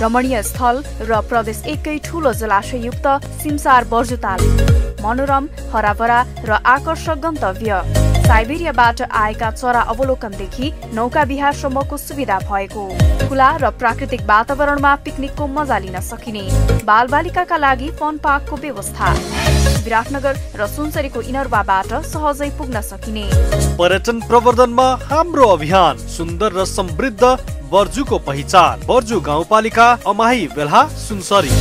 रमणीय स्थल र प्रदेश एकै ठूलो जलाशययुक्त सिमसार बर्जुताल मनोरम हराभरा र आकर्षक गन्तव्य। साइबेरियाबाट आएका चरा अवलोकनदेखि नौका विहारसम्मको सुविधा भएको। खुला र प्राकृतिक वातावरणमा पिकनिकको मजा लिन सकिने। बालबालिकाका लागि फन पार्कको व्यवस्था। विराटनगर र सुनसरीको इनरवाबाट सहजै पुग्न सकिने। पर्यटन प्रवर्धनमा हाम्रो अभियान सुन्दर र समृद्ध बर्जुको पहिचान। बर्जु गाउँपालिका अमाही बेल्हा सुनसरी।